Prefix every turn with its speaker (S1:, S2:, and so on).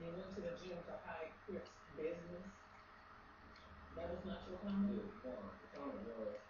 S1: and you went to the gym to hide Crip's business. That was not your comment?
S2: Yeah, was